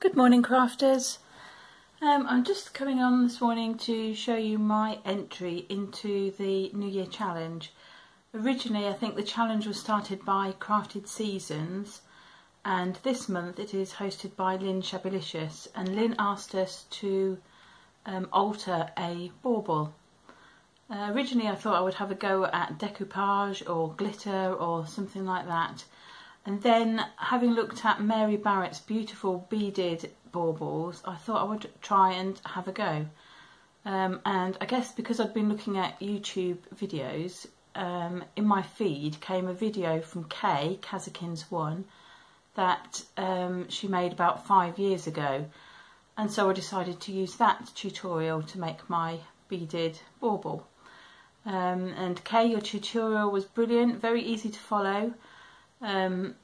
Good morning crafters. Um, I'm just coming on this morning to show you my entry into the New Year Challenge. Originally I think the challenge was started by Crafted Seasons and this month it is hosted by Lynn Shabbylicious and Lynn asked us to um, alter a bauble. Uh, originally I thought I would have a go at decoupage or glitter or something like that and then having looked at Mary Barratt's beautiful beaded baubles, I thought I would try and have a go. Um, and I guess because I'd been looking at YouTube videos, um, in my feed came a video from Kay, Kazeekins One, that um, she made about five years ago. And so I decided to use that tutorial to make my beaded bauble. Um, and Kay, your tutorial was brilliant, very easy to follow. Um,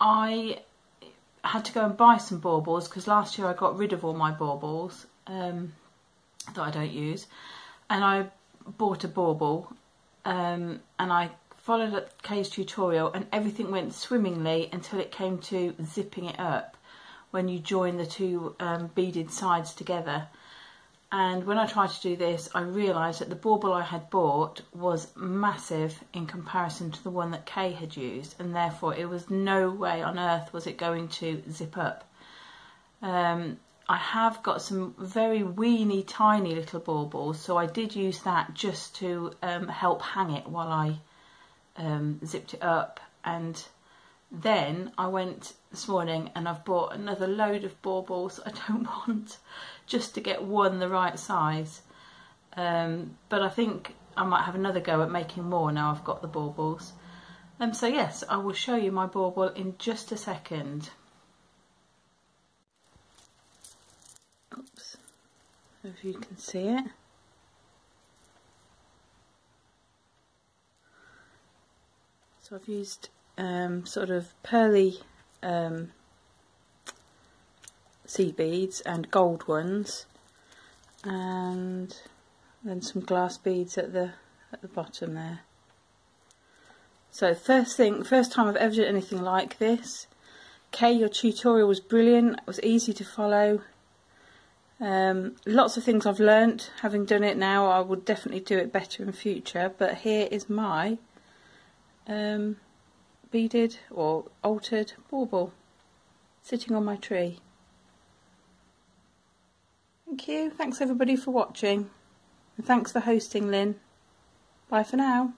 I had to go and buy some baubles because last year I got rid of all my baubles um, that I don't use and I bought a bauble um, and I followed Kay's tutorial and everything went swimmingly until it came to zipping it up when you join the two um, beaded sides together and when I tried to do this I realised that the bauble I had bought was massive in comparison to the one that Kay had used and therefore it was no way on earth was it going to zip up. Um, I have got some very weeny tiny little baubles so I did use that just to um, help hang it while I um, zipped it up and then I went this morning and I've bought another load of baubles I don't want just to get one the right size. Um, but I think I might have another go at making more now I've got the baubles. Um, so yes, I will show you my bauble in just a second. Oops, if you can see it. So I've used um, sort of pearly um, seed beads and gold ones and then some glass beads at the at the bottom there. So first thing, first time I've ever done anything like this. Kay, your tutorial was brilliant. It was easy to follow. Um, lots of things I've learnt having done it now. I would definitely do it better in future. But here is my um, beaded or altered bauble sitting on my tree. Thank you. Thanks everybody for watching. And thanks for hosting, Lynn. Bye for now.